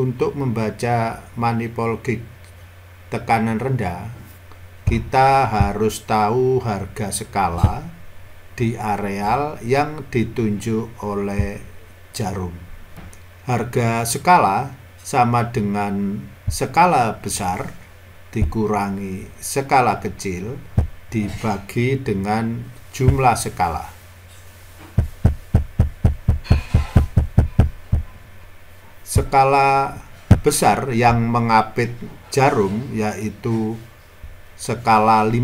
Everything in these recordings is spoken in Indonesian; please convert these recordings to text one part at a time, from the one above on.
untuk membaca manipul gig tekanan rendah, kita harus tahu harga skala di areal yang ditunjuk oleh jarum. Harga skala sama dengan skala besar dikurangi skala kecil dibagi dengan jumlah skala. Skala besar yang mengapit jarum yaitu skala 5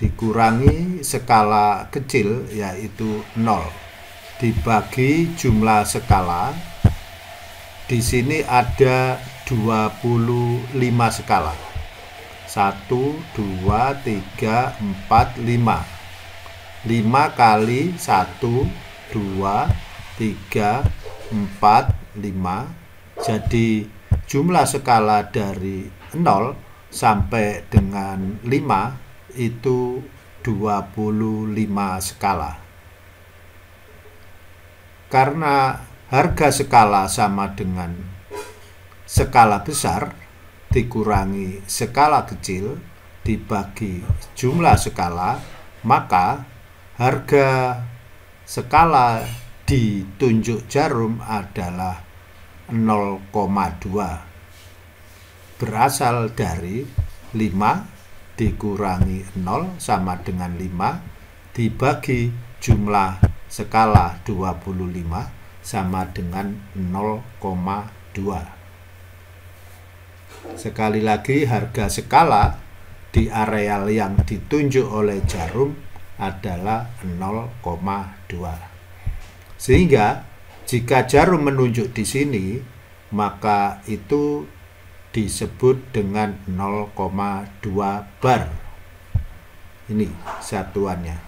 dikurangi skala kecil yaitu 0 dibagi jumlah skala di sini ada 25 skala. 1 2 3 4 5 5 kali 1 2 3 4, 5 jadi jumlah skala dari 0 sampai dengan 5 itu 25 skala. Karena harga skala sama dengan skala besar dikurangi skala kecil dibagi jumlah skala maka harga skala ditunjuk jarum adalah 0,2 berasal dari 5 dikurangi 0 sama dengan 5 dibagi jumlah skala 25 sama dengan 0,2 sekali lagi harga skala di areal yang ditunjuk oleh jarum adalah 0,2 sehingga jika jarum menunjuk di sini, maka itu disebut dengan 0,2 bar. Ini satuannya.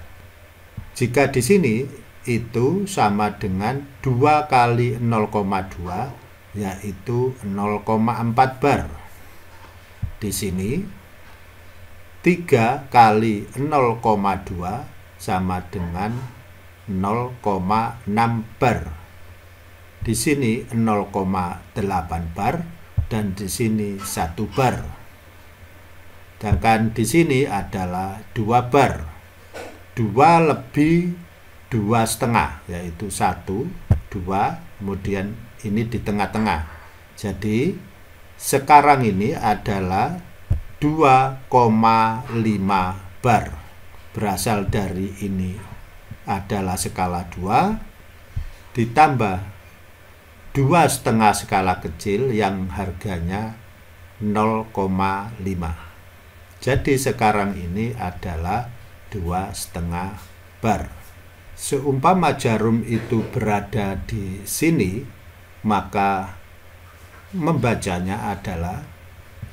Jika di sini itu sama dengan 2 kali 0,2 yaitu 0,4 bar. Di sini 3 kali 0,2 sama dengan 0,6 bar. Di sini 0,8 bar dan di sini 1 bar. Sedangkan di sini adalah 2 bar. 2 lebih 2 setengah yaitu 1, 2, kemudian ini di tengah-tengah. Jadi sekarang ini adalah 2,5 bar berasal dari ini adalah skala 2 ditambah dua setengah skala kecil yang harganya 0,5 jadi sekarang ini adalah dua setengah bar. Seumpama jarum itu berada di sini maka membacanya adalah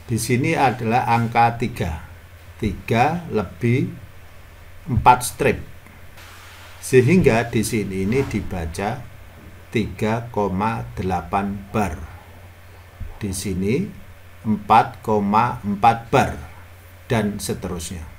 di sini adalah angka 3 3 lebih 4 strip sehingga di sini ini dibaca 3,8 bar. Di sini 4,4 bar dan seterusnya.